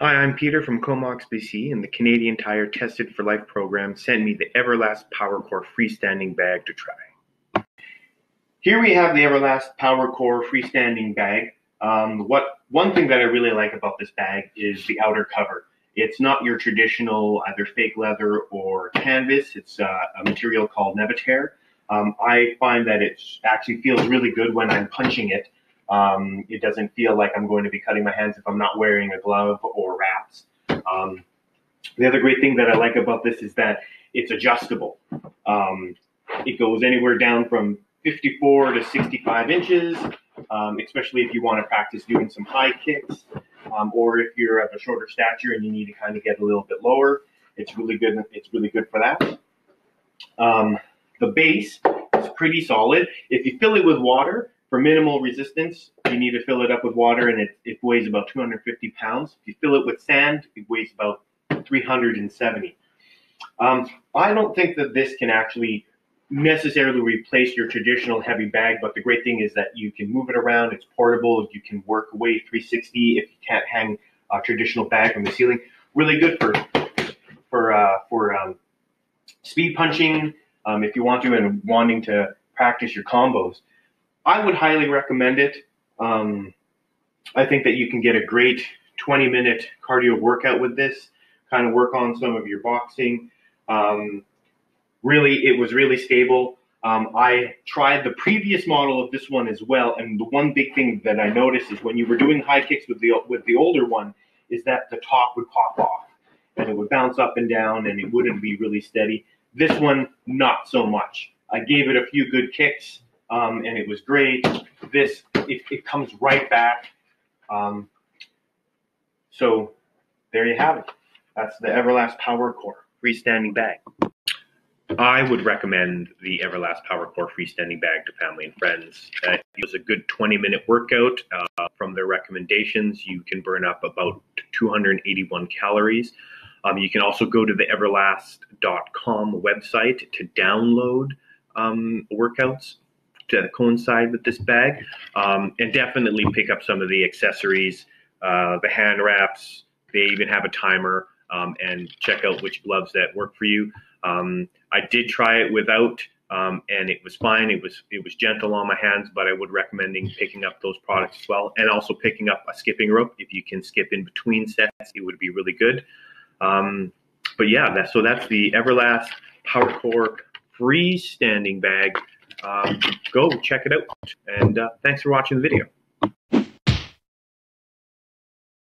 Hi, I'm Peter from Comox BC, and the Canadian Tire Tested for Life program sent me the Everlast PowerCore freestanding bag to try. Here we have the Everlast PowerCore freestanding bag. Um, what one thing that I really like about this bag is the outer cover. It's not your traditional either fake leather or canvas. It's uh, a material called NevaTear. Um, I find that it actually feels really good when I'm punching it. Um, it doesn't feel like I'm going to be cutting my hands if I'm not wearing a glove or wraps. Um, the other great thing that I like about this is that it's adjustable. Um, it goes anywhere down from 54 to 65 inches, um, especially if you want to practice doing some high kicks, um, or if you're of a shorter stature and you need to kind of get a little bit lower. It's really good. It's really good for that. Um, the base is pretty solid. If you fill it with water, for minimal resistance, you need to fill it up with water and it, it weighs about 250 pounds. If you fill it with sand, it weighs about 370. Um, I don't think that this can actually necessarily replace your traditional heavy bag, but the great thing is that you can move it around. It's portable. You can work away 360 if you can't hang a traditional bag from the ceiling. Really good for for uh, for um, speed punching um, if you want to and wanting to practice your combos. I would highly recommend it. Um, I think that you can get a great 20 minute cardio workout with this, kind of work on some of your boxing. Um, really, it was really stable. Um, I tried the previous model of this one as well, and the one big thing that I noticed is when you were doing high kicks with the with the older one, is that the top would pop off and it would bounce up and down, and it wouldn't be really steady. This one, not so much. I gave it a few good kicks, um, and it was great. This it, it comes right back. Um, so there you have it. That's the Everlast Power Core freestanding bag. I would recommend the Everlast Power Core freestanding bag to family and friends. Uh, it was a good 20 minute workout. Uh, from their recommendations, you can burn up about 281 calories. Um, you can also go to the everlast.com website to download um, workouts to coincide with this bag, um, and definitely pick up some of the accessories, uh, the hand wraps. They even have a timer, um, and check out which gloves that work for you. Um, I did try it without, um, and it was fine. It was it was gentle on my hands, but I would recommending picking up those products as well, and also picking up a skipping rope. If you can skip in between sets, it would be really good. Um, but yeah, that, so that's the Everlast PowerCore freestanding bag go check it out. And uh, thanks for watching the video.